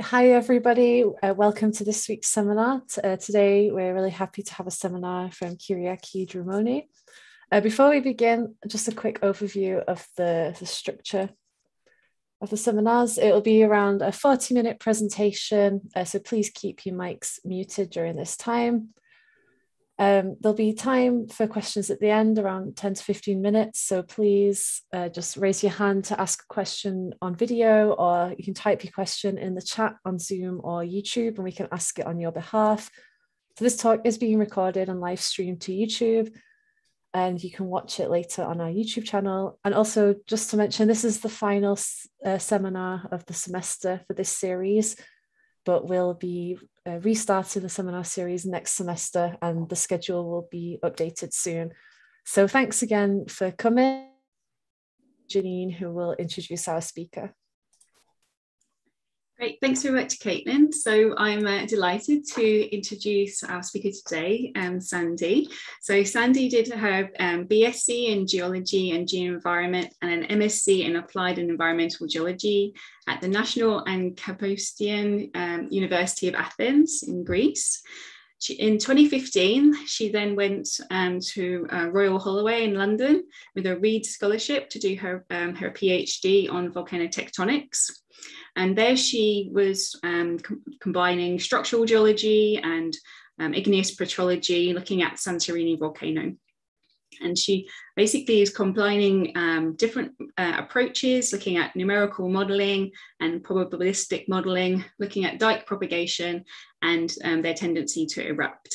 Hi, everybody. Uh, welcome to this week's seminar. Uh, today, we're really happy to have a seminar from Kyriaki Drymoni. Uh, before we begin, just a quick overview of the, the structure of the seminars. It will be around a 40 minute presentation, uh, so please keep your mics muted during this time. Um, there'll be time for questions at the end, around 10 to 15 minutes. So please uh, just raise your hand to ask a question on video, or you can type your question in the chat on Zoom or YouTube, and we can ask it on your behalf. So this talk is being recorded and live streamed to YouTube, and you can watch it later on our YouTube channel. And also, just to mention, this is the final uh, seminar of the semester for this series but we'll be uh, restarting the seminar series next semester and the schedule will be updated soon. So thanks again for coming. Janine, who will introduce our speaker. Great, thanks very much, Caitlin. So I'm uh, delighted to introduce our speaker today, um, Sandy. So Sandy did her um, BSc in Geology and Geoenvironment and an MSc in Applied and Environmental Geology at the National and Kapodistrian um, University of Athens in Greece. She, in 2015, she then went um, to uh, Royal Holloway in London with a Reid Scholarship to do her, um, her PhD on volcanotectonics. And there she was um, com combining structural geology and um, igneous petrology, looking at Santorini volcano. And she basically is combining um, different uh, approaches, looking at numerical modeling and probabilistic modeling, looking at dike propagation and um, their tendency to erupt.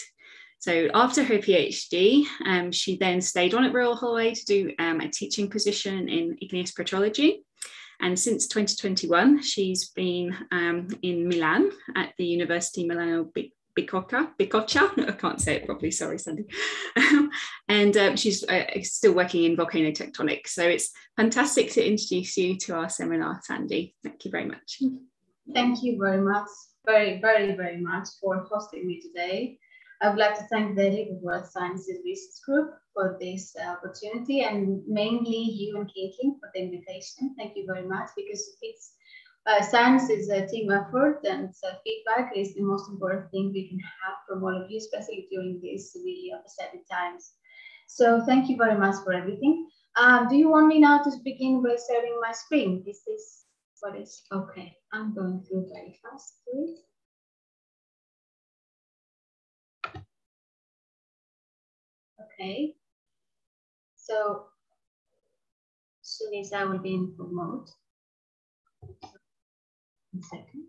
So after her PhD, um, she then stayed on at Royal Holloway to do um, a teaching position in igneous petrology. And since 2021, she's been um, in Milan at the University Milano Bicocca, Bicocca, I can't say it properly, sorry, Sandy. and um, she's uh, still working in volcano tectonics. So it's fantastic to introduce you to our seminar, Sandy. Thank you very much. Thank you very much, very, very, very much for hosting me today. I would like to thank the Liquid Earth Sciences Research Group for this uh, opportunity and mainly you and Caitlin for the invitation. Thank you very much because it's uh, science is a team effort and uh, feedback is the most important thing we can have from all of you, especially during these really upsetting times. So thank you very much for everything. Um, do you want me now to begin by sharing my screen? Is this what is? Okay, I'm going through very fast, please. Okay. So soon as I will be in full mode. One second.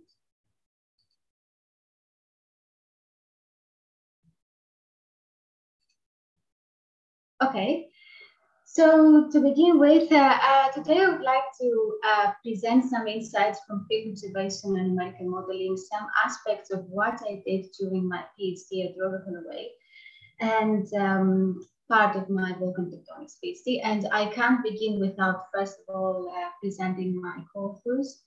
Okay, so to begin with, uh, uh, today I would like to uh, present some insights from field observation and numerical modeling, some aspects of what I did during my PhD at Royal Holloway, and um, part of my volcan tectonics PhD. And I can't begin without, first of all, uh, presenting my co-authors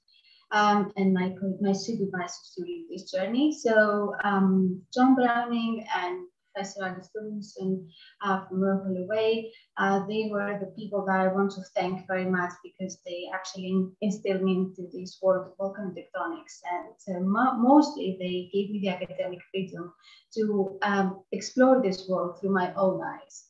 um, and my, my supervisors during this journey. So um, John Browning and Professor Agust Gudmundsson uh, from Royal Holloway. Uh, they were the people that I want to thank very much because they actually instilled me into this world of volcanic tectonics. And uh, mo mostly they gave me the academic freedom to um, explore this world through my own eyes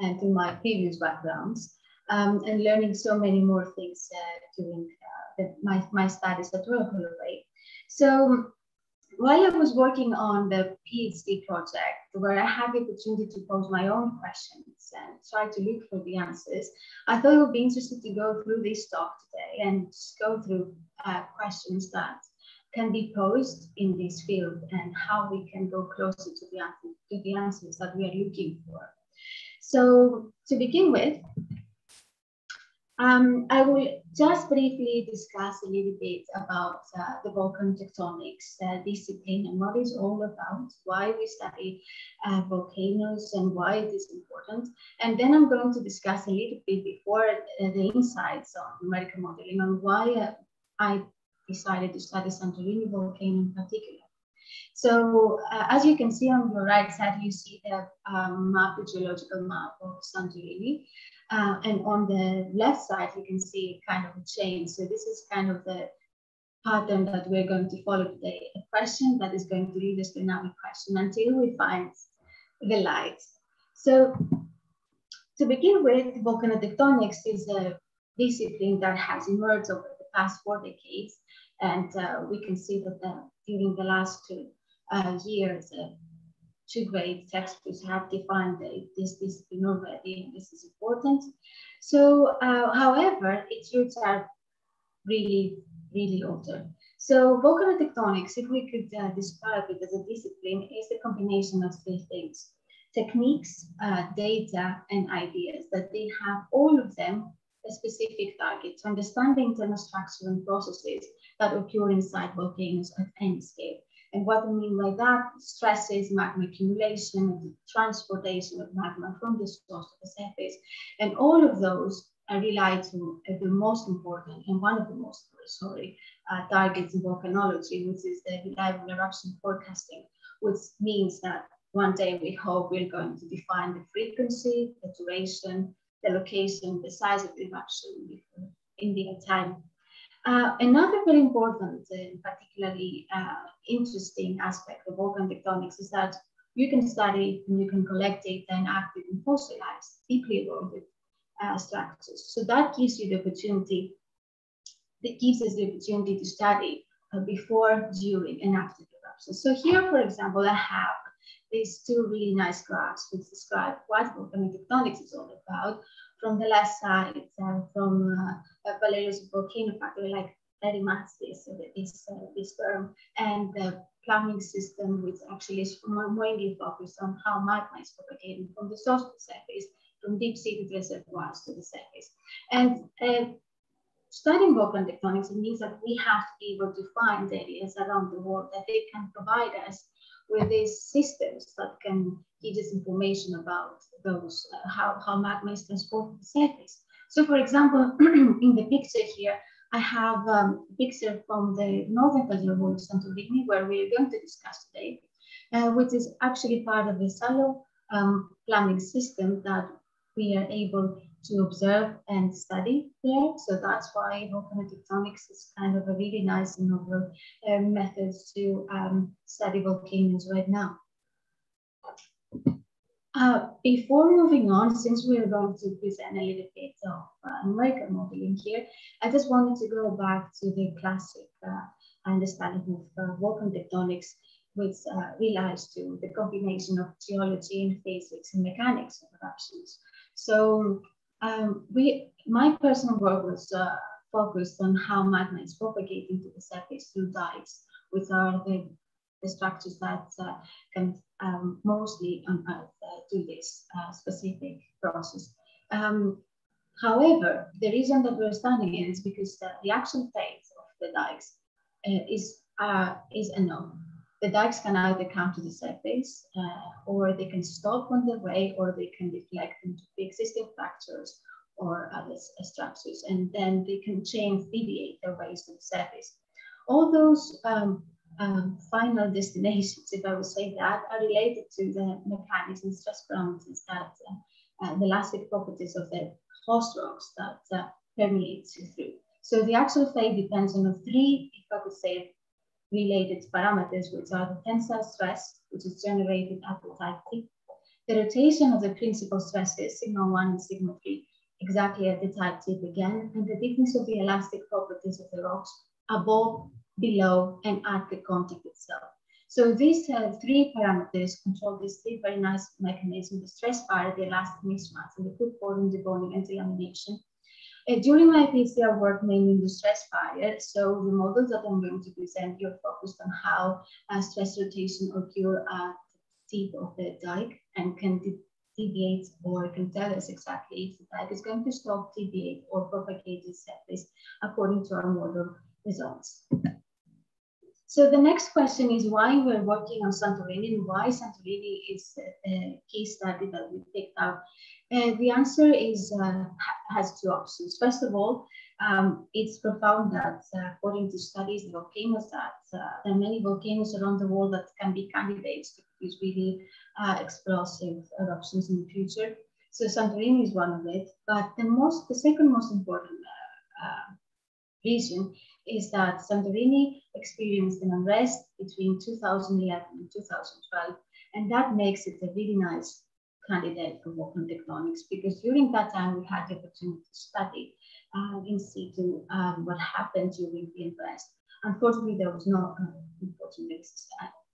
and through my previous backgrounds. Um, and learning so many more things uh, during uh, the, my, my studies at Royal Holloway. So while I was working on the PhD project, where I had the opportunity to pose my own questions and try to look for the answers, I thought it would be interesting to go through this talk today and just go through uh, questions that can be posed in this field and how we can go closer to the, to the answers that we are looking for. So to begin with, um, I will just briefly discuss a little bit about uh, the volcanic tectonics uh, discipline and what it's all about, why we study uh, volcanoes and why it is important. And then I'm going to discuss a little bit before uh, the insights on numerical modeling and why uh, I decided to study Santorini volcano in particular. So uh, as you can see on the right side, you see the um, map, the geological map of Santorini. Uh, and on the left side, you can see kind of a chain. So this is kind of the pattern that we're going to follow today, a question that is going to lead us to another question until we find the light. So to begin with, volcanotectonics is a discipline that has emerged over the past four decades. And uh, we can see that the, during the last two uh, years, uh, two great textbooks have defined this discipline already, and this is important. So, uh, however, its roots are really, really older. So volcanotectonics, if we could uh, describe it as a discipline, is a combination of three things. Techniques, uh, data, and ideas that they have all of them a specific target to understand the internal structure and processes that occur inside volcanoes at any scale. And what I mean by that, stresses, magma accumulation, transportation of magma from the source to the surface. And all of those are related to the most important and one of the most, sorry, uh, targets in volcanology, which is the reliable eruption forecasting, which means that one day we hope we're going to define the frequency, the duration, the location, the size of the eruption in the time uh, another very important and particularly uh, interesting aspect of volcan tectonics is that you can study and you can collect data in active and fossilized, deeply eroded uh, structures. So that gives you the opportunity, that gives us the opportunity to study before, during, and after the eruption. So here, for example, I have these two really nice graphs which describe what volcanic tectonics is all about from the left side uh, from uh, Valerio's volcano factory, like very much this, uh, this term, and the plumbing system, which actually is mainly focused on how magma is propagating from the source to the surface, from deep-seated reservoirs to the surface. And uh, studying volcan tectonics, means that we have to be able to find areas around the world that they can provide us with these systems that can give us information about those, uh, how, how magma is transported to the surface. So for example, in the picture here, I have um, a picture from the northern of Santorini, where we are going to discuss today, uh, which is actually part of the shallow um, plumbing system that we are able to observe and study there. So that's why volcanotectonics is kind of a really nice and novel uh, method to um, study volcanoes right now. Uh, before moving on, since we're going to present a little bit of uh, numerical modeling here, I just wanted to go back to the classic uh, understanding of uh, volcan tectonics, which uh, relies to the combination of geology and physics and mechanics of eruptions. So um, we, my personal work was uh, focused on how magma is propagating to the surface through dikes, which are the, the structures that uh, can um, mostly on Earth uh, do this uh, specific process. Um, however, the reason that we're studying it is because the reaction phase of the dikes uh, is, uh, is unknown the dikes can either come to the surface uh, or they can stop on the way or they can deflect into the existing fractures or other structures and then they can change, deviate their ways to the surface. All those um, um, final destinations, if I would say that, are related to the mechanics and stress parameters that uh, uh, the elastic properties of the host rocks that uh, permeate through. So the actual fate depends on three, if I could say, related parameters, which are the tensile stress, which is generated at the type T, the rotation of the principal stresses, sigma 1 and sigma 3, exactly at the type tip again, and the thickness of the elastic properties of the rocks above, below, and at the contact itself. So these uh, three parameters control these three very nice mechanisms, the stress bar, the elastic mismatch, and the footfall and debonding and delamination. Uh, during my PhD, I worked mainly in the stress fire. So the models that I'm going to present here focused on how uh, stress rotation occur at the tip of the dike and can de deviate or can tell us exactly if the dike is going to stop, deviate, or propagate its surface according to our model results. So the next question is why we're working on Santorini and why Santorini is a case study that we picked out and the answer is uh, has two options. First of all, um, it's profound that uh, according to studies, volcanoes that uh, there are many volcanoes around the world that can be candidates to produce really uh, explosive eruptions in the future. So Santorini is one of it. But the most, the second most important uh, uh, region is that Santorini experienced an unrest between 2011 and 2012, and that makes it a really nice candidate for volcano tectonics because during that time we had the opportunity to study uh, in situ um, what happened during the unrest. Unfortunately, there was no, uh, unfortunately,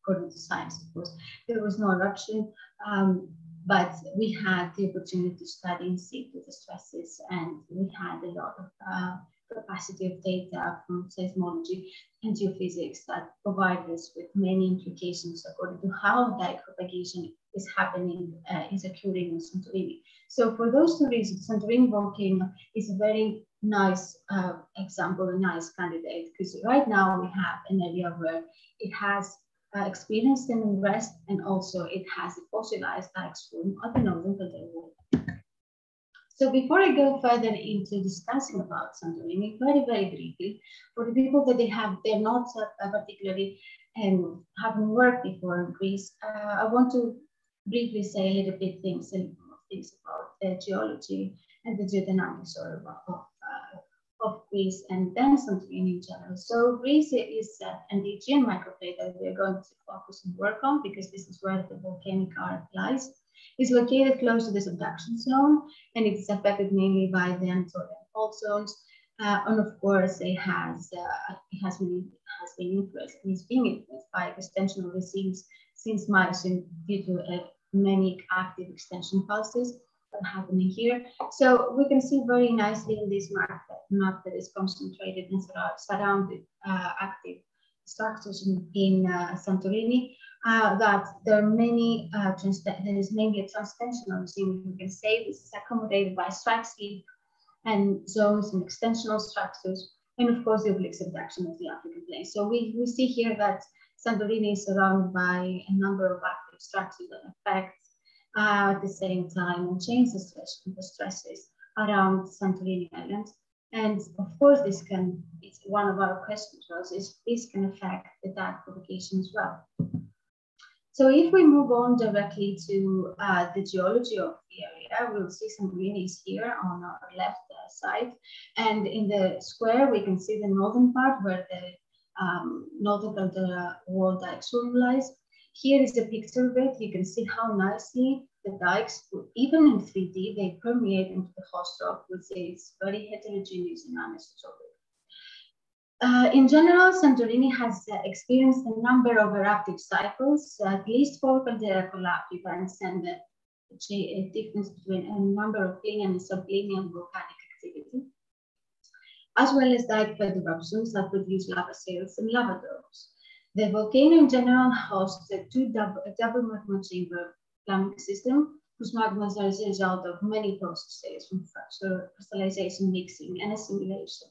according to science, of course, there was no eruption, um, but we had the opportunity to study in situ the stresses, and we had a lot of uh, capacity of data from seismology and geophysics that provide us with many implications according to how dike propagation is happening, uh, is occurring in Santorini. So for those two reasons, Santorini volcano is a very nice uh, example, a nice candidate, because right now we have an area where it has uh, experienced an unrest and also it has a fossilized dikes form at the northern wall. So before I go further into discussing about Santorini, very, very briefly, for the people that they have, they're not uh, particularly um, haven't worked before in Greece, uh, I want to briefly say a little bit things, things about the geology and the geodynamics of, of, uh, of Greece and then something in general. So Greece is uh, an Aegean microplate that we're going to focus and work on because this is where the volcanic arc lies. It's located close to the subduction zone and it's affected mainly by the Anatolian fault zones. Uh, and of course, it has uh, it has been has been influenced and is being influenced by extensional regimes since Miocene due to uh, many active extension pulses happening here. So we can see very nicely in this map that, map that is concentrated and surrounded uh, active structures in, in uh, Santorini, uh, that there are many, uh, there is mainly a transtensional regime, we can say this is accommodated by strike slip and zones and extensional structures, and of course the oblique subduction of the African plain. So we, we see here that Santorini is surrounded by a number of active structures that affect uh, at the same time and change the, stress, the stresses around Santorini Island. And of course, this can, it's one of our questions was, is this can affect the dike propagation as well. So if we move on directly to uh, the geology of the area, we'll see some greenies here on our left uh, side. And in the square, we can see the northern part where the um, northern the wall dikes lies. Here is a picture of it. You can see how nicely the dikes, even in 3D, they permeate into the host rock, which is very heterogeneous and anisotropic. Uh, in general, Santorini has uh, experienced a number of eruptive cycles, at least four caldera collapse events, and uh, a difference between a number of plinian and subplinian volcanic activity, as well as dike fed eruptions that produce lava sails and lava domes. The volcano in general hosts a, two double, double magma chamber dynamic system whose magmas are a result of many processes from fracture, crystallization, mixing, and assimilation.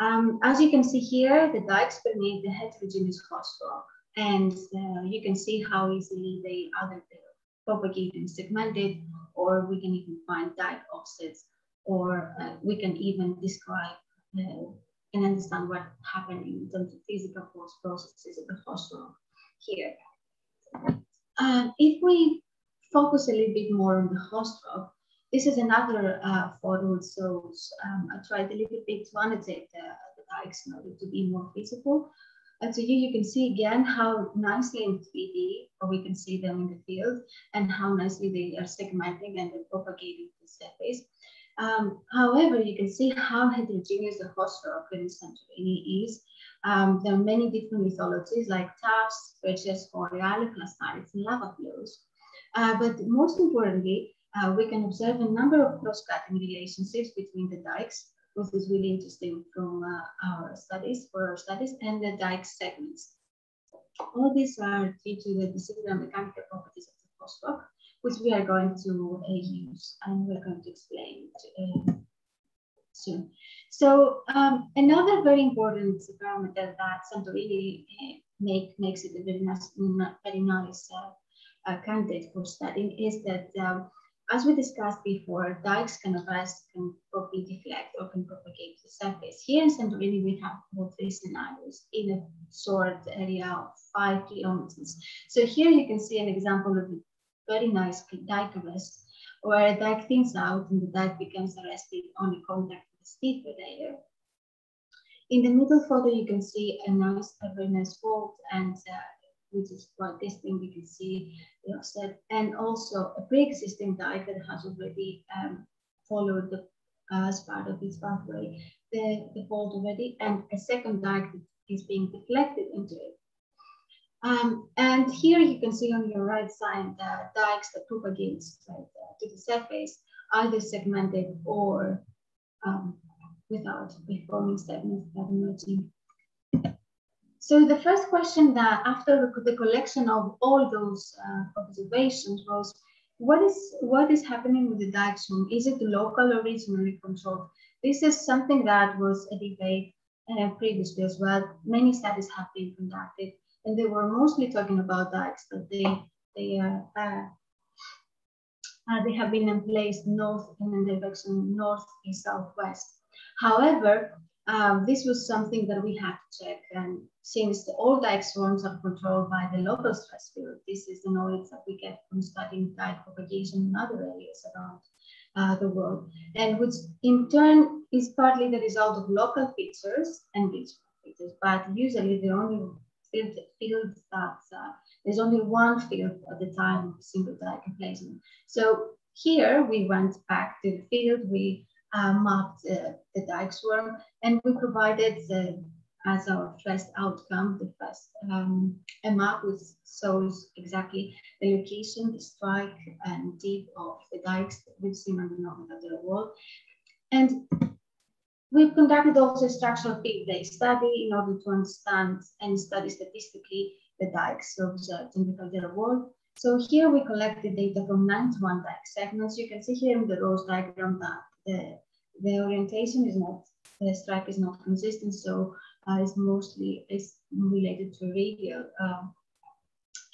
Um, as you can see here, the dikes permeate the heterogeneous host rock, and uh, you can see how easily they either propagate and segmented, or we can even find dike offsets, or uh, we can even describe uh, and understand what happened in terms of physical force processes of the host rock here. Um, if we focus a little bit more on the host rock, this is another uh, photo. So um, I tried a little bit to annotate the, the dikes in order to be more visible. And so here you can see again how nicely in 3D, or we can see them in the field, and how nicely they are segmenting and they're propagating the surface. Um, however, you can see how heterogeneous the host rock in Santorini is. Um, there are many different lithologies like tuffs, breccias, boreal, clastites, and lava flows. Uh, but most importantly, uh, we can observe a number of cross-cutting relationships between the dikes, which is really interesting from uh, our studies, for our studies, and the dike segments. All these are due to the physical mechanical properties of the host rock, which we are going to uh, use and we're going to explain to, uh, soon. So um, another very important parameter that Santorini uh, make, makes it a very nice, very nice uh, uh, candidate for studying is that um, as we discussed before, dikes can arise, can probably deflect or can propagate the surface. Here in Santorini, we have all three scenarios in a short area of five kilometers. So here you can see an example of very nice dike arrest, where dike thins out and the dike becomes arrested on a contact with a stiffer layer. in the middle photo, you can see a nice, a very nice fold, and uh, which is quite distinct. You can see the offset, and also a pre-existing dike that has already um, followed the uh, as part of its pathway, the, the fold already, and a second dike is being deflected into it. Um, and here you can see on your right side the dikes that propagate right, uh, to the surface, either segmented or um, without reforming segments that emerging. So the first question that after the collection of all those uh, observations was, what is, what is happening with the dioxin? Is it local or regionally controlled? This is something that was a debate uh, previously as well. Many studies have been conducted and they were mostly talking about dikes that they, they, uh, uh, uh, they have been in place north in the direction north, east, southwest. However, um, this was something that we had to check. And since the, all dike swarms are controlled by the local stress field, this is the knowledge that we get from studying dike propagation in other areas around uh, the world, and which in turn is partly the result of local features and regional features. But usually the only field, field that uh, there's only one field at the time of single dike placement. So here we went back to the field, we uh, mapped uh, the dike swarm, and we provided the, as our first outcome, the first um, a map which shows exactly the location, the strike, and dip of the dikes we've seen on the wall. And we've conducted also a structural field-based study in order to understand and study statistically the dikes observed in the caldera wall. So here we collected data from 91 dike segments. You can see here in the rose diagram that the, the orientation is not, the strike is not consistent, so uh, it's mostly is related to radial um,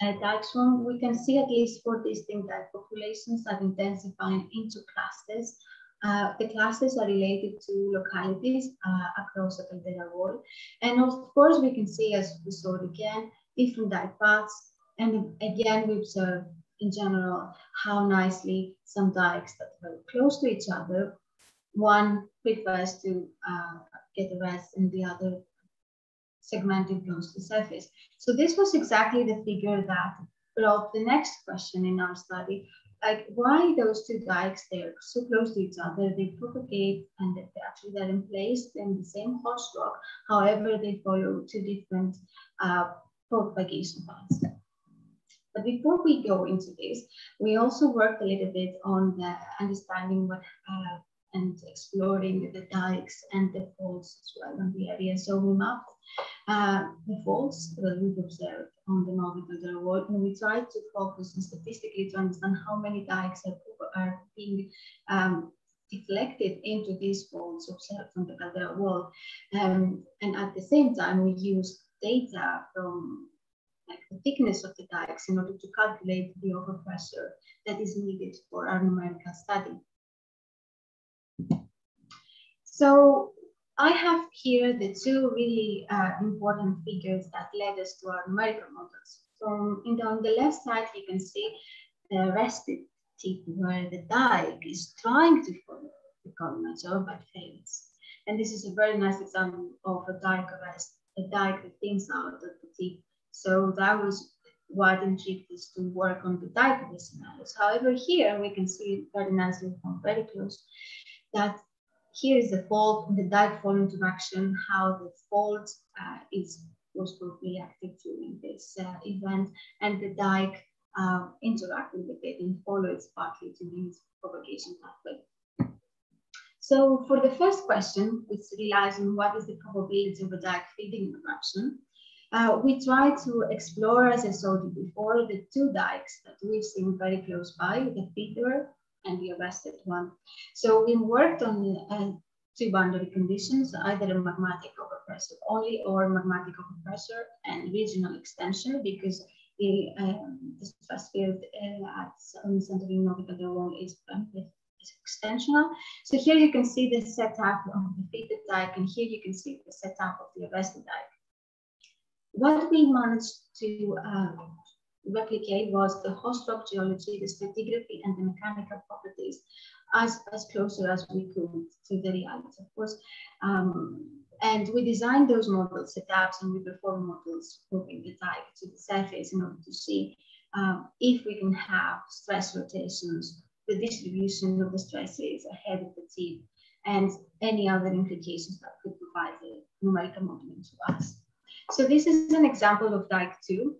uh, swarm. We can see at least four distinct dike populations that intensifying into clusters. Uh, the classes are related to localities uh, across the caldera wall. And of course, we can see, as we saw again, different dike paths. And again, we observe in general how nicely some dikes that are very close to each other one prefers to uh, get the rest and the other segmenting close to the surface. So this was exactly the figure that brought the next question in our study, like why those two dikes, they're so close to each other, they propagate and they actually they're in place in the same host rock, however, they follow two different uh, propagation paths. But before we go into this, we also worked a little bit on understanding what uh, and exploring the dikes and the faults as well in the area. So we mapped uh, the faults that we've observed on the Novigrad wall, and we try to focus and statistically to understand how many dikes are, being um, deflected into these faults observed on the caldera wall. Um, and at the same time, we use data from like the thickness of the dikes in order to calculate the overpressure that is needed for our numerical study. So I have here the two really uh, important figures that led us to our numerical models. So in the, on the left side, you can see the rested tip where the dike is trying to follow the collimator but fails. And this is a very nice example of a dike arrest, a dike that thinks out at the tip. So that was what intrigued us to work on the dike scenarios. However, here we can see very nicely from very close that here is the fault, the dike fault interaction, how the fault uh, is was probably active during this uh, event, and the dike uh, interacting with it and follows partly to this propagation pathway. So for the first question, which relies on what is the probability of a dike feeding eruption, uh, we try to explore, as I showed you before, the two dikes that we've seen very close by, the feeder and the arrested one. So we worked on uh, two boundary conditions, either a magmatic overpressure only or magmatic overpressure and regional extension because the, um, the stress field uh, at Santorini Novigrad is, um, is extensional. So here you can see the setup of the feeder dike and here you can see the setup of the arrested dike. What we managed to uh, replicate was the host rock geology, the stratigraphy, and the mechanical properties as, as closer as we could to the reality. Of course, um, And we design those model setups and we perform models moving the dike to the surface in order to see um, if we can have stress rotations, the distribution of the stresses ahead of the tip, and any other implications that could provide the numerical modeling to us. So this is an example of dike 2.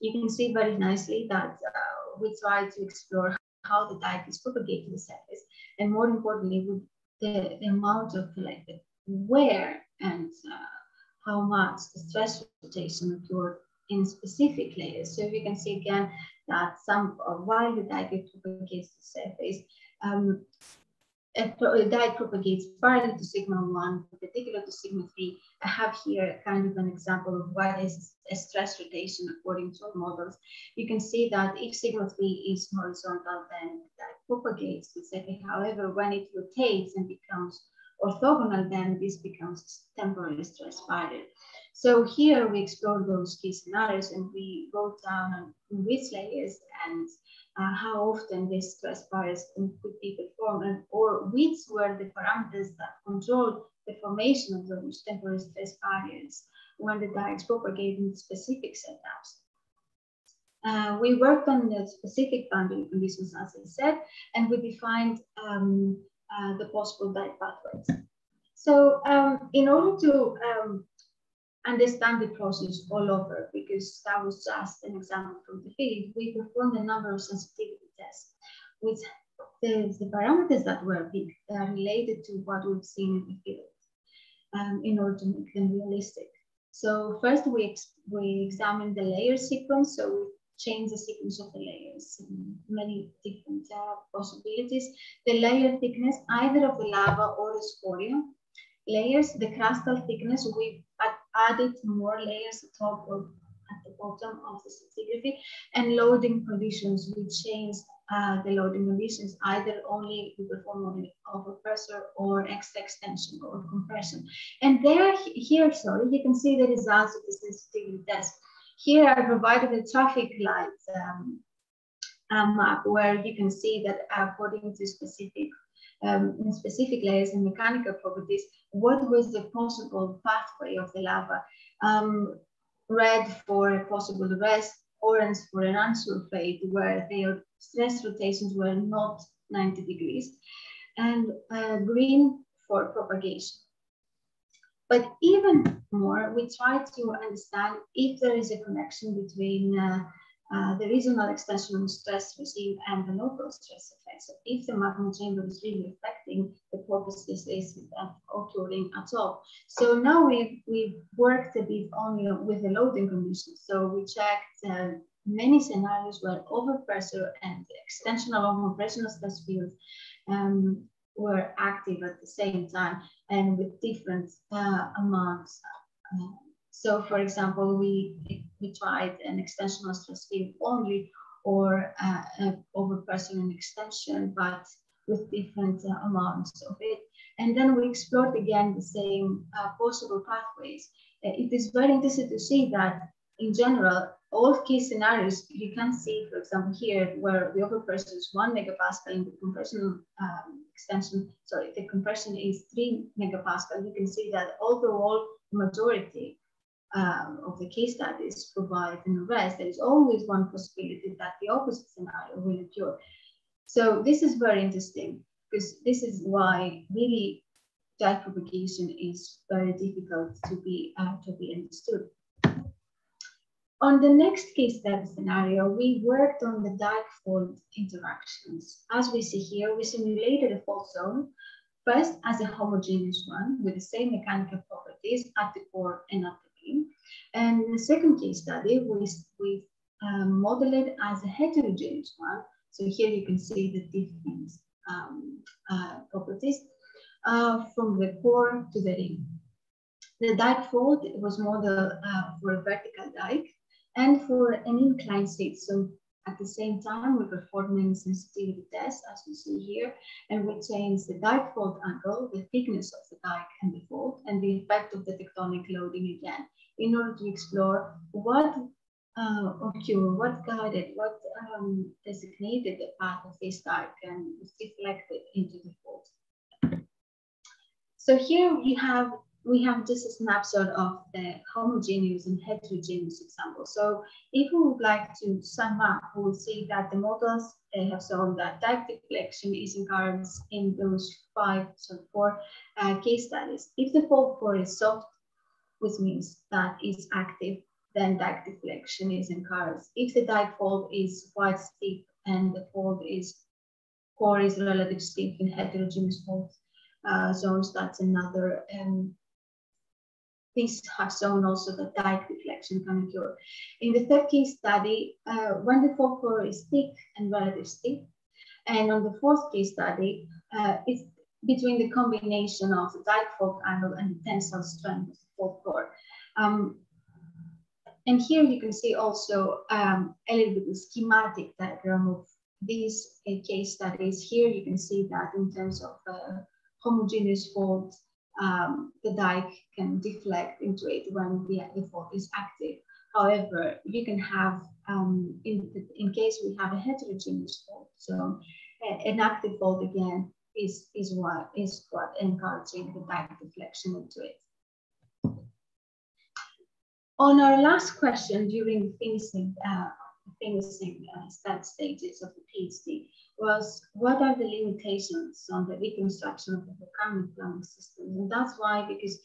You can see very nicely that uh, we try to explore how the dike is propagated to the surface, and more importantly, with the, the amount of collected where and uh, how much the stress rotation occurred in specific layers. So you can see again that some uh, while the dike propagates the surface, um, dike propagates parallel to sigma 1, particular to sigma 3. I have here kind of an example of what is a stress rotation according to our models. You can see that if sigma 3 is horizontal, then dike propagates surface. However, when it rotates and becomes orthogonal, then this becomes temporary stress barrier. So here we explore those key scenarios and we go down which layers and uh, how often these stress barriers could be performed or which were the parameters that controlled the formation of those temporary stress barriers when the dikes propagate in specific setups. Uh, we worked on the specific boundary conditions, as I said, and we defined um, uh, the possible dike pathways. So um, in order to um, understand the process all over, because that was just an example from the field, we performed a number of sensitivity tests with the, the parameters that were picked are related to what we've seen in the field um, in order to make them realistic. So first we, ex we examined the layer sequence. So we change the sequence of the layers, many different uh, possibilities. The layer thickness, either of the lava or the scoria. Layers, the crustal thickness, we added more layers at top or at the bottom of the stratigraphy, and loading conditions, we changed uh, the loading conditions, either only to perform over pressure or extra extension or compression. And there, here, sorry, you can see the results of the sensitivity test. Here I provided a traffic light um, map where you can see that according to specific um, in specific layers and mechanical properties, what was the possible pathway of the lava? Um, red for a possible rest, orange for an unsulfate, where the stress rotations were not 90 degrees, and uh, green for propagation. But even more, we try to understand if there is a connection between uh, uh, the regional extension stress regime and the local stress effects. So if the magma chamber is really affecting the purposes is occurring at all. So now we've, we've worked a bit only with the loading conditions. So we checked uh, many scenarios where overpressure and extensional or compressional stress fields um, were active at the same time and with different uh, amounts. Uh, so for example, we, we tried an extensional stress field only or uh, overpressure and extension, but with different uh, amounts of it. And then we explored again the same uh, possible pathways. Uh, it is very interesting to see that in general, all key scenarios, you can see, for example, here where the overpressure is one megapascal and the compression um, extension, sorry, the compression is three megapascal, you can see that although all the majority um, of the case studies provide an arrest, there is always one possibility that the opposite scenario will occur. So this is very interesting because this is why really dike propagation is very difficult to be uh, to be understood. On the next case study scenario, we worked on the dike fault interactions. As we see here, we simulated a fault zone, first as a homogeneous one with the same mechanical properties at the core and at the beam. And in the second case study, we, we um, modeled it as a heterogeneous one. So here you can see the different um, uh, properties uh, from the core to the ring. The dike fault was modeled uh, for a vertical dike and for an inclined sheet. So at the same time, we performed many sensitivity tests, as you see here, and we change the dike fault angle, the thickness of the dike and the fault, and the effect of the tectonic loading again, in order to explore what uh, occurred, what guided, what um, designated the path of this dike and was deflected into the fault. So here we have we have just a snapshot of the homogeneous and heterogeneous example. So if we would like to sum up, we will see that the models have shown that dike deflection is encouraged in those five, so four uh, case studies. If the fault core is soft, which means that it's active, then dike deflection is encouraged. If the dike fold is quite steep and the fold is core is relatively steep in heterogeneous uh, zones, that's another um, these have shown also that dike deflection can occur. In the third case study, uh, when the fault core is thick and relatively steep, and on the fourth case study, uh, it's between the combination of the dike fault angle and the tensile strength of the fault core. Um, and here you can see also um, a little bit of schematic diagram of these uh, case studies. Here you can see that in terms of uh, homogeneous fault um, the dike can deflect into it when the, fault is active. However, you can have, um, in, in case we have a heterogeneous fault, so an active fault again is, is, what, is what encouraging the dike deflection into it. On our last question during the finishing, uh, finishing uh, stages of the PhD, was what are the limitations on the reconstruction of the volcanic plumbing systems? And that's why, because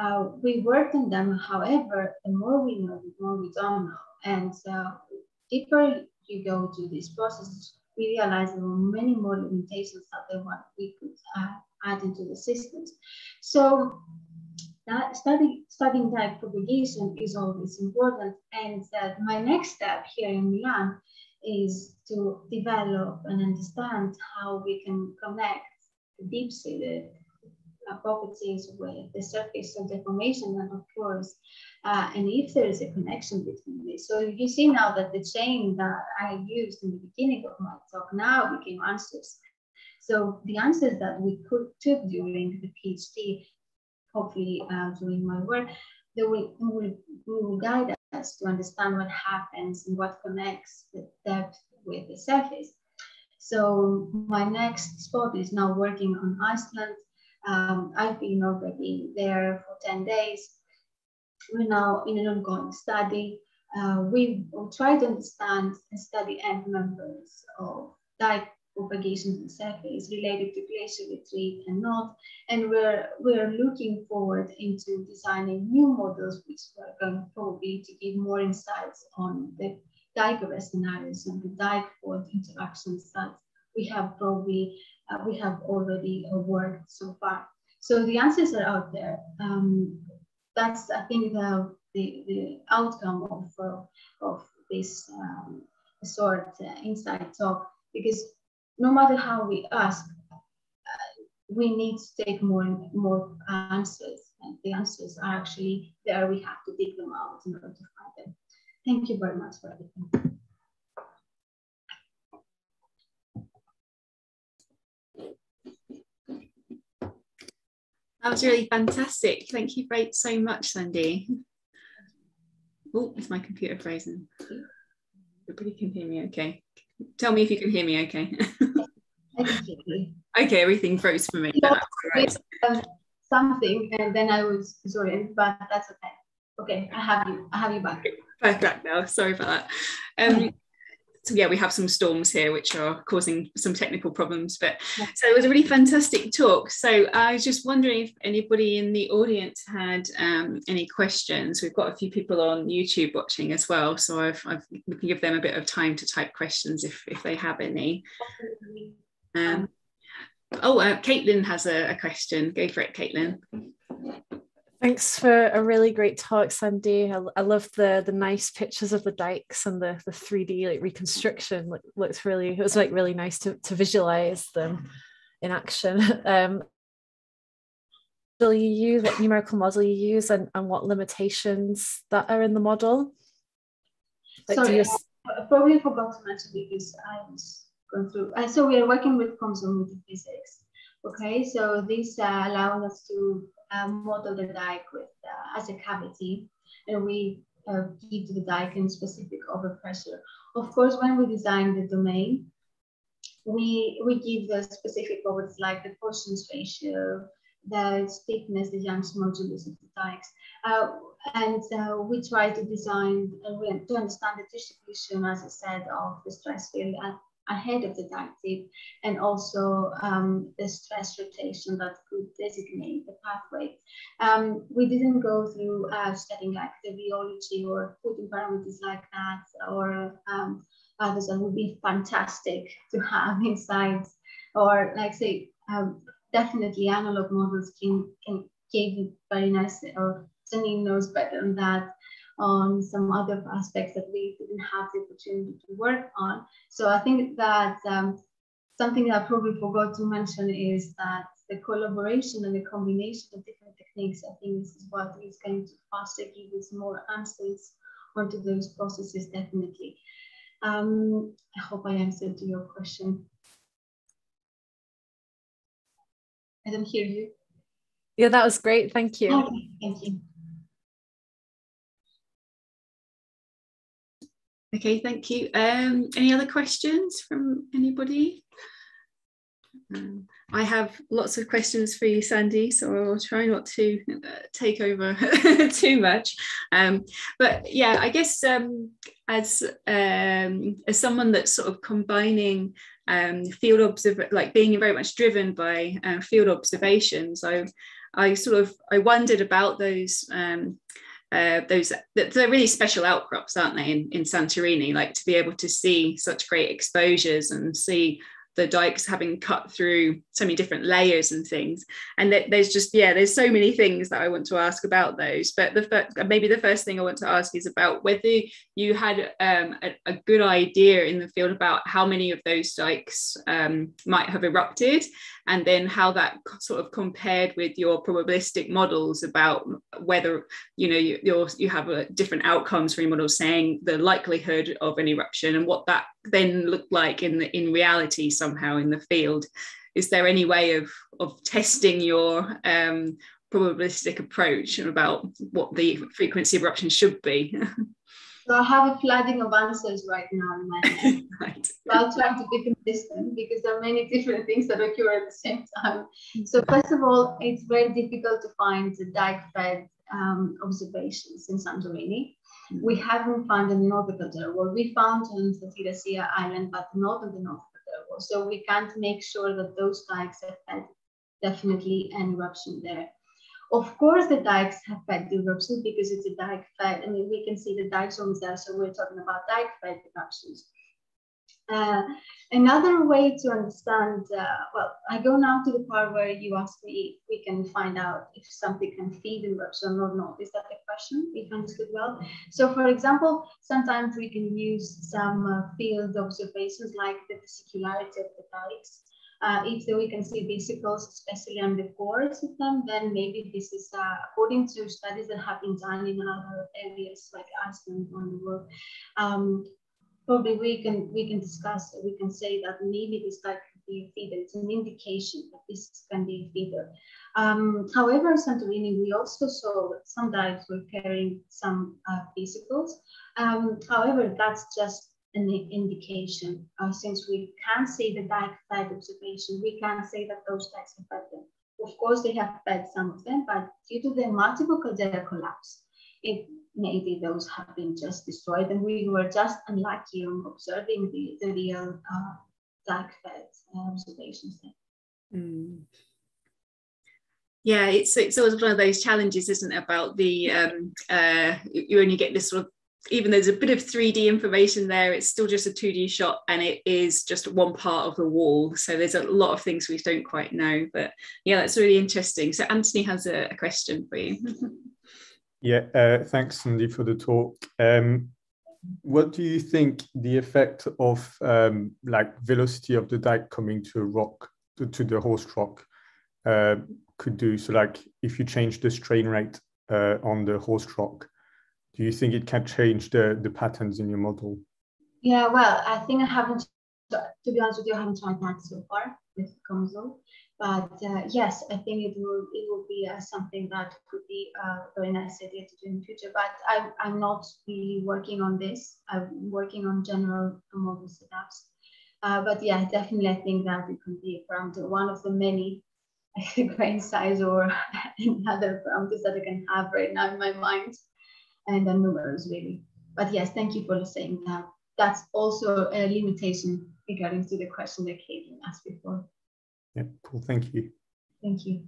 uh, we worked on them. However, the more we know, the more we don't know. And uh, deeper you go to this process, we realize there were many more limitations that they what we could uh, add into the systems. So that study, studying dike propagation is always important. And that my next step here in Milan is to develop and understand how we can connect the deep-seated properties with the surface of deformation that occurs, uh, and if there is a connection between this. So you see now that the chain that I used in the beginning of my talk now became answers. So the answers that we could, took during the PhD, hopefully uh, during my work, they will, will, will guide us to understand what happens and what connects the depth with the surface. So my next spot is now working on Iceland. Um, I've been already there for 10 days. We're now in an ongoing study. Uh, we will try to understand and study end members of dike propagation in surface related to glacial retreat and not. And we're, we're looking forward into designing new models which are going probably to give more insights on the dike scenarios and the dike fault interactions that we have probably, uh, we have already uh, worked so far. So the answers are out there. Um, that's, I think, the, the, the outcome of, uh, of this um, sort uh, inside talk, because no matter how we ask, uh, we need to take more and more answers. And the answers are actually there. We have to dig them out in order to find them. Thank you very much for everything. That was really fantastic. Thank you very, so much, Sandy. Oh, is my computer frozen? Everybody can hear me okay. Tell me if you can hear me okay. okay, everything froze for me. Right. um, something and then I was sorry, but that's okay. Okay, I have you. I have you back. Perfect now. Sorry for that. Um, so yeah, we have some storms here which are causing some technical problems. But so it was a really fantastic talk. So I was just wondering if anybody in the audience had um, any questions. We've got a few people on YouTube watching as well, so I've, I've, we can give them a bit of time to type questions if if they have any. Um, oh, uh, Caitlin has a, a question. Go for it, Caitlin. Thanks for a really great talk, Sandy. I, I love the the nice pictures of the dikes and the the 3D like reconstruction. Look, looks really it was like really nice to, to visualize them in action. Um, you use, what numerical model you use, and, and what limitations that are in the model? Like, Sorry, you... I probably forgot to mention because I was going through. So we are working with COMSOL Multiphysics. Okay, so this uh, allows us to um, model the dike with uh, as a cavity, and we uh, give the dike in specific overpressure. Of course, when we design the domain, we we give the specific properties like the Poisson's ratio, the stiffness, the Young's modulus of the dikes. Uh, and uh, we try to design uh, to understand the distribution, as I said, of the stress field ahead of the dike and also um, the stress rotation that could designate the pathway. Um, we didn't go through uh, studying like the rheology or putting parameters like that, or um, others that would be fantastic to have inside, or like say, um, definitely analog models can, can give you very nice, or Janine knows better than that on some other aspects that we didn't have the opportunity to work on. So I think that um, something that I probably forgot to mention is that the collaboration and the combination of different techniques, I think this is what is going to faster give us more answers onto those processes, definitely. Um, I hope I answered your question. I don't hear you. Yeah, that was great. Thank you. Okay, thank you. Okay, thank you. Um, any other questions from anybody? Um, I have lots of questions for you, Sandy, so I'll try not to uh, take over too much. Um, but yeah, I guess um, as um, as someone that's sort of combining um, field observ like being very much driven by uh, field observations, I I sort of I wondered about those uh, those they're really special outcrops, aren't they, in, in Santorini? Like to be able to see such great exposures and see the dikes having cut through so many different layers and things and there's just yeah there's so many things that i want to ask about those but the first, maybe the first thing i want to ask is about whether you had um, a, a, good idea in the field about how many of those dikes um, might have erupted and then how that sort of compared with your probabilistic models about whether you know you you you have a different outcomes for your models saying the likelihood of an eruption and what that then looked like in the in reality somehow in the field. Is there any way of of testing your um, probabilistic approach about what the frequency of eruption should be So I have a flooding of answers right now in my head. right. I'll try to be consistent because there are many different things that occur at the same time. So first of all, it's very difficult to find the dike-fed um, observations in Santorini. Mm-hmm. We haven't found in the North Well, We found on the Island, but not on the North Caldera So we can't make sure that those dikes have had definitely an eruption there. Of course, the dikes have fed the eruptions because it's a dike fed. I mean, we can see the dike zones there, so we're talking about dike fed eruptions. Uh, another way to understand, uh, well, I go now to the part where you ask me if we can find out if something can feed eruption or not. Is that the question, if understood well? So for example, sometimes we can use some uh, field observations like the vesicularity of the dikes uh, if we can see vesicles, especially on the pores of them, then maybe this is uh, according to studies that have been done in other areas like Iceland on the world. Um, probably we can we can discuss, we can say that maybe this type could be a feeder. It's an indication that this can be a feeder. Um, however, in Santorini, we also saw some dikes were carrying some uh, vesicles. Um, however, that's just an indication. Uh, since we can't see the dike fed observation, we can't say that those dikes have fed them. Of course, they have fed some of them, but due to the multiple caldera collapse, it maybe those have been just destroyed, and we were just unlucky on observing the, the real uh, dike fed uh, observations there. Mm. Yeah, it's it's always one of those challenges, isn't it? About the um, uh, you only get this sort of even though there's a bit of 3D information there, it's still just a 2D shot and it is just one part of the wall. So there's a lot of things we don't quite know. But yeah, that's really interesting. So Anthony has a, a question for you. yeah, uh, thanks, Cindy, for the talk. Um, what do you think the effect of um, like velocity of the dike coming to a rock, to, to the host rock, uh, could do? So like if you change the strain rate uh, on the host rock, do you think it can change the, the patterns in your model? Yeah, well, I think I haven't, to be honest with you, I haven't tried that so far with COMSOL. But uh, yes, I think it will it will be uh, something that could be a very nice idea to do in the future. But I, I'm not really working on this. I'm working on general model setups. Uh, but yeah, definitely I think that it could be one of the many grain size or any other parameters that I can have right now in my mind, and the numbers really. But yes, thank you for the saying that. That's also a limitation regarding to the question that Caitlin asked before. Yeah, cool. Thank you. Thank you.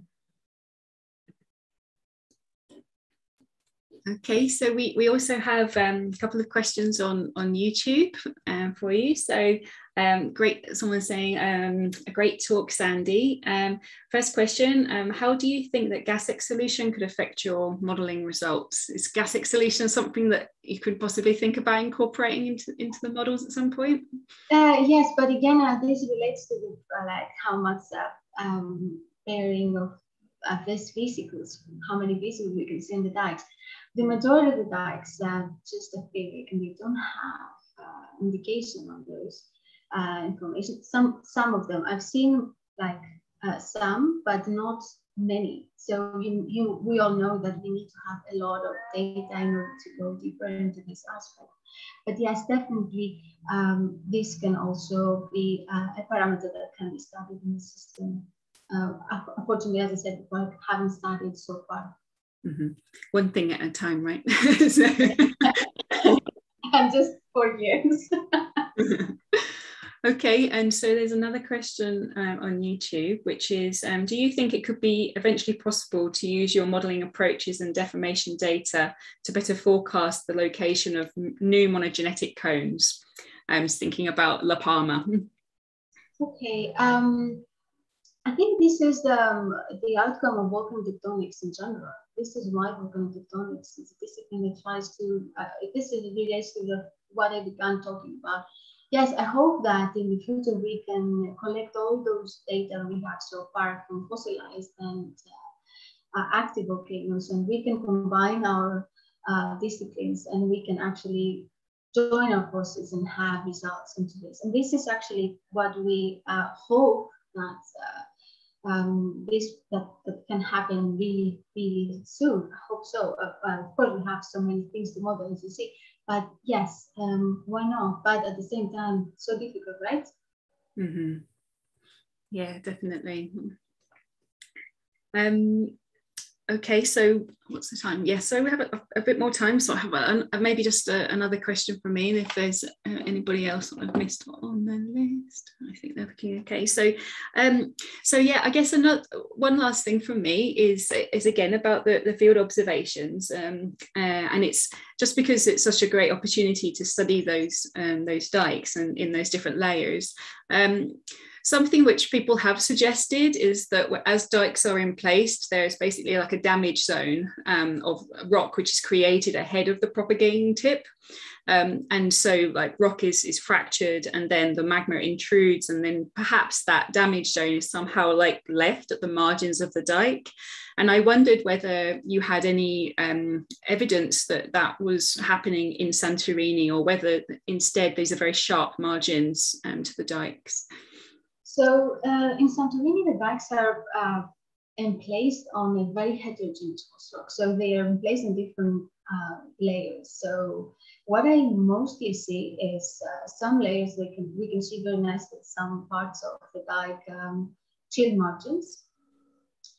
Okay, so we, we also have um, a couple of questions on, on YouTube um, for you. So um, great, someone saying, um, a great talk, Sandy. Um, first question, um, how do you think that gas exsolution could affect your modelling results? Is gas exsolution something that you could possibly think about incorporating into, into the models at some point? Uh, yes, but again, uh, this relates to the, uh, like how much uh, pairing of uh, these vesicles, how many vesicles we can see in the dikes the majority of the dikes are just a figure and we don't have uh, indication on those uh, information. Some some of them I've seen like uh, some, but not many. So you, you we all know that we need to have a lot of data in order to go deeper into this aspect. But yes, definitely um, this can also be uh, a parameter that can be studied in the system. Uh, unfortunately, as I said before, I haven't studied so far. Mm-hmm. One thing at a time, right? and just four years. okay, and so there's another question um, on YouTube, which is um, Do you think it could be eventually possible to use your modelling approaches and deformation data to better forecast the location of new monogenetic cones? I was thinking about La Palma. Okay. Um, I think this is the, um, the outcome of tectonics in general. This is why tectonics is a discipline that tries to, uh, this is relates to the, what I began talking about. Yes, I hope that in the future we can collect all those data we have so far from fossilized and uh, uh active volcanoes, and we can combine our uh, disciplines and we can actually join our forces and have results into this. And this is actually what we uh, hope that uh, um, this that, that can happen really, really soon. I hope so. Uh, uh, of course, we have so many things to model as you see, but yes, um, why not? But at the same time, so difficult, right? Mm-hmm. Yeah, definitely. Um, Okay, so what's the time? Yes, yeah, so we have a, a, bit more time. So I have a, maybe just a, another question for me. if there's uh, anybody else that I've missed on the list, I think they're looking okay. So, um, so yeah, I guess another one last thing from me is is again about the, the field observations, um, uh, and it's just because it's such a great opportunity to study those um, those dikes and in those different layers. Um, Something which people have suggested is that as dikes are in place, there's basically like a damage zone um, of rock which is created ahead of the propagating tip. Um, and so like rock is, is fractured and then the magma intrudes and then perhaps that damage zone is somehow like left at the margins of the dike. And I wondered whether you had any um, evidence that that was happening in Santorini or whether instead these are very sharp margins um, to the dikes. So uh, in Santorini, the dikes are uh, emplaced on a very heterogeneous rock. So they are placed in different uh, layers. So what I mostly see is uh, some layers we can we can see very nicely some parts of the dike um, chill margins.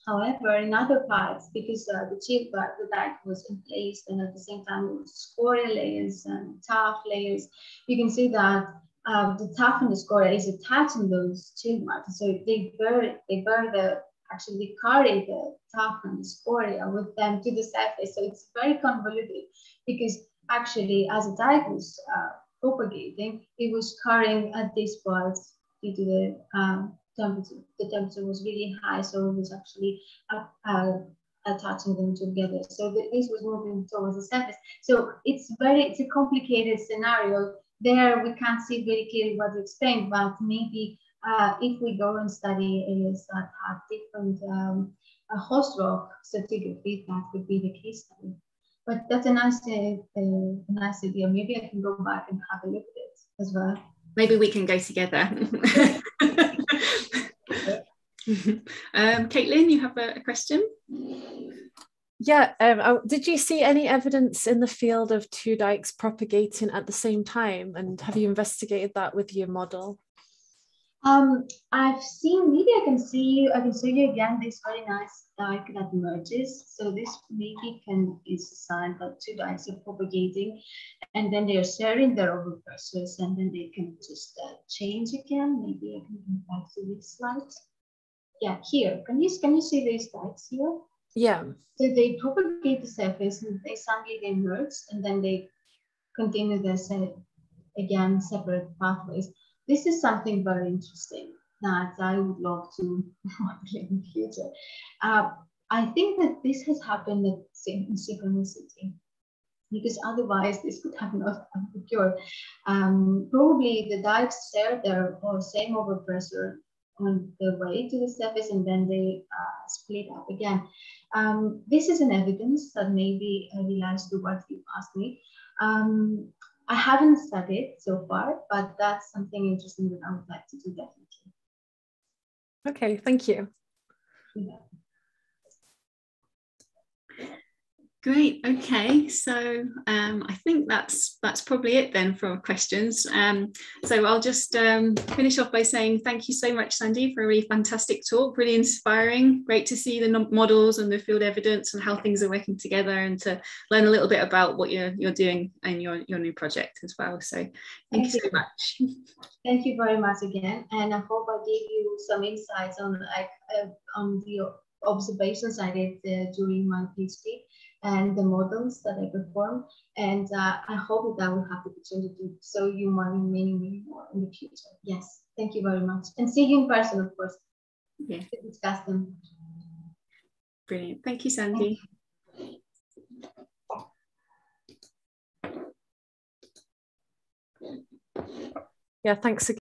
However, in other parts, because uh, the chill part, the dike was emplaced and at the same time it was scoria layers and tuff layers, you can see that um, the the scoria is attaching those two markers. So they burn, they burn the, actually they carry the the scoria with them to the surface. So it's very convoluted because actually as the dike was uh, propagating, it was carrying at this part due to the um, temperature. The temperature was really high, so it was actually uh, uh, attaching them together. So the, this was moving towards the surface. So it's very, it's a complicated scenario there we can't see very clearly what to explain, but maybe uh, if we go and study areas that have different um, host rock stratigraphy, that would be the case study. But that's a nice, uh, a nice idea. Maybe I can go back and have a look at it as well. Maybe we can go together. um, Caitlin, you have a, a question? Yeah, um, did you see any evidence in the field of two dikes propagating at the same time? And have you investigated that with your model? Um, I've seen, maybe I can see you, I can show you again this very nice dike that merges. So this maybe can is a sign that two dikes are propagating and then they're sharing their overpressures and then they can just uh, change again. Maybe I can go back to this slide. Yeah, here, can you, can you see these dikes here? Yeah. So they propagate the surface and they suddenly they merge and then they continue this uh, again, separate pathways this is something very interesting that I would love to in the future. Uh, I think that this has happened at synchronicity because otherwise this could have not occurred. Um, probably the dikes share their same overpressure on the way to the surface and then they uh, split up again. Um, this is an evidence that maybe relies to what you asked me. Um, I haven't studied so far, but that's something interesting that I would like to do definitely. Okay, thank you. Yeah. Great. Okay, so um, I think that's that's probably it then for questions. Um, so I'll just um, finish off by saying thank you so much, Sandy, for a really fantastic talk. Really inspiring. Great to see the models and the field evidence and how things are working together, and to learn a little bit about what you're you're doing and your your new project as well. So thank, thank you so much. Thank you very much again, and I hope I gave you some insights on like uh, on the observations I did uh, during my PhD and the models that I perform. And uh, I hope that I will have the opportunity to show you many, many, many more in the future. Yes, thank you very much. And see you in person, of course, yeah. to discuss them. Brilliant. Thank you, Sandy. Yeah, thanks again.